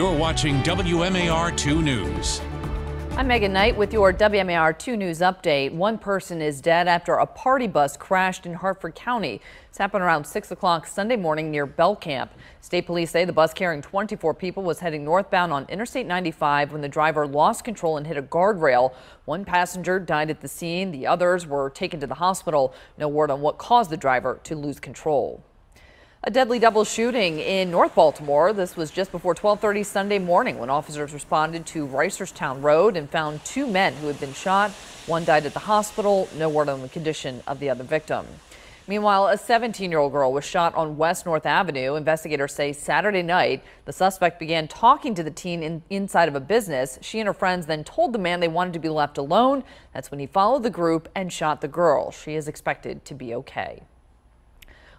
You're watching WMAR 2 News. I'm Megan Knight with your WMAR 2 News update. One person is dead after a party bus crashed in Harford County. This happened around 6 o'clock Sunday morning near Belcamp. State police say the bus carrying 24 people was heading northbound on Interstate 95 when the driver lost control and hit a guardrail. One passenger died at the scene. The others were taken to the hospital. No word on what caused the driver to lose control. A deadly double shooting in North Baltimore. This was just before 1230 Sunday morning when officers responded to Reisterstown Road and found two men who had been shot. One died at the hospital. No word on the condition of the other victim. Meanwhile, a 17-year-old girl was shot on West North Avenue. Investigators say Saturday night, the suspect began talking to the teen in, inside of a business. She and her friends then told the man they wanted to be left alone. That's when he followed the group and shot the girl. She is expected to be okay.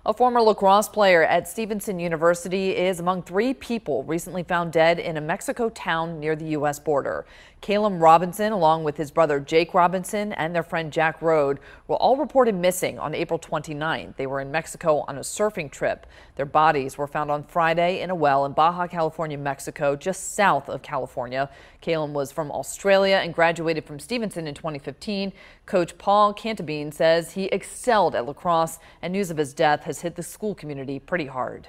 A former lacrosse player at Stevenson University is among three people recently found dead in a Mexico town near the U.S. border. Callum Robinson, along with his brother Jake Robinson and their friend Jack Rhoad, were all reported missing on April 29. They were in Mexico on a surfing trip. Their bodies were found on Friday in a well in Baja California, Mexico, just south of California. Callum was from Australia and graduated from Stevenson in 2015. Coach Paul Cantabene says he excelled at lacrosse and news of his death has hit the school community pretty hard.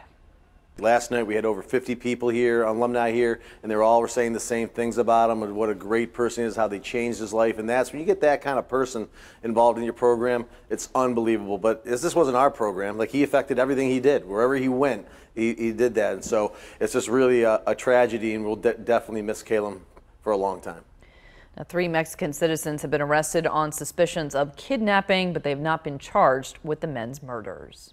Last night we had over 50 people here, alumni here, and they were all were saying the same things about him, what a great person he is, how they changed his life, and that's when you get that kind of person involved in your program, it's unbelievable. But this wasn't our program, like he affected everything he did. Wherever he went, he, he did that, and so it's just really a, a tragedy, and we'll de definitely miss Callum for a long time. Now, three Mexican citizens have been arrested on suspicions of kidnapping, but they have not been charged with the men's murders.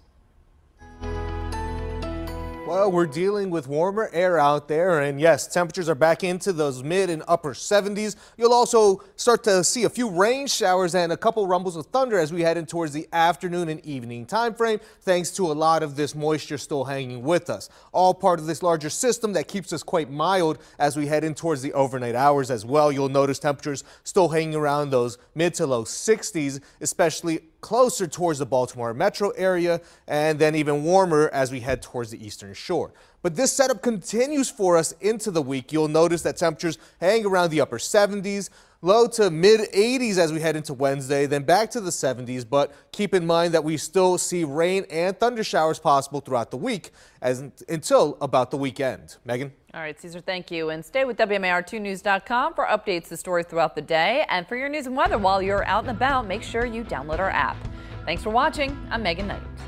Well, we're dealing with warmer air out there, and yes, temperatures are back into those mid and upper 70s. You'll also start to see a few rain showers and a couple rumbles of thunder as we head in towards the afternoon and evening time frame, thanks to a lot of this moisture still hanging with us. All part of this larger system that keeps us quite mild as we head in towards the overnight hours as well. You'll notice temperatures still hanging around those mid to low 60s, especially closer towards the Baltimore metro area and then even warmer as we head towards the eastern shore. But this setup continues for us into the week. You'll notice that temperatures hang around the upper 70s, low to mid 80s as we head into Wednesday, then back to the 70s. But keep in mind that we still see rain and thunder showers possible throughout the week as until about the weekend. Megan? All right, Caesar, thank you. And stay with WMAR2News.com for updates to stories throughout the day. And for your news and weather while you're out and about, make sure you download our app. Thanks for watching. I'm Megan Knight.